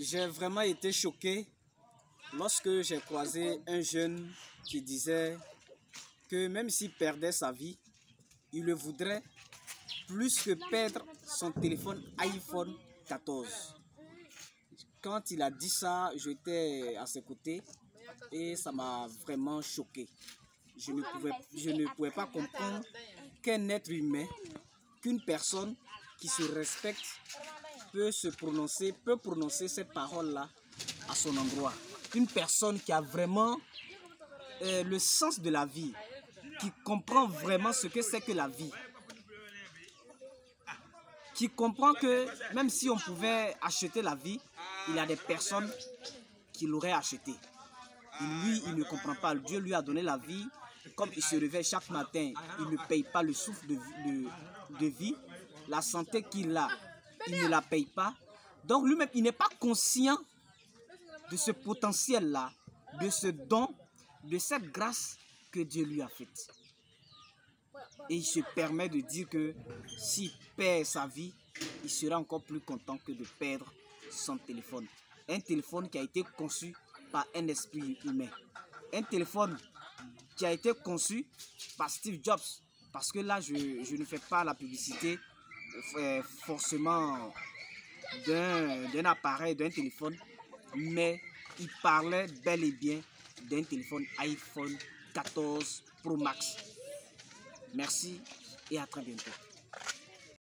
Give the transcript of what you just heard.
J'ai vraiment été choqué lorsque j'ai croisé un jeune qui disait que même s'il perdait sa vie, il le voudrait plus que perdre son téléphone iPhone 14. Quand il a dit ça, j'étais à ses côtés et ça m'a vraiment choqué. Je ne pouvais, je ne pouvais pas comprendre qu'un être humain, qu'une personne qui se respecte peut se prononcer, peut prononcer cette parole-là à son endroit. Une personne qui a vraiment euh, le sens de la vie, qui comprend vraiment ce que c'est que la vie, qui comprend que même si on pouvait acheter la vie, il y a des personnes qui l'auraient acheté. lui, il ne comprend pas. Dieu lui a donné la vie. Comme il se réveille chaque matin, il ne paye pas le souffle de vie. La santé qu'il a, il ne la paye pas. Donc lui-même, il n'est pas conscient de ce potentiel-là, de ce don, de cette grâce que Dieu lui a faite. Et il se permet de dire que s'il perd sa vie, il sera encore plus content que de perdre son téléphone. Un téléphone qui a été conçu par un esprit humain. Un téléphone qui a été conçu par Steve Jobs. Parce que là, je, je ne fais pas la publicité forcément d'un appareil, d'un téléphone, mais il parlait bel et bien d'un téléphone iPhone 14 Pro Max. Merci et à très bientôt.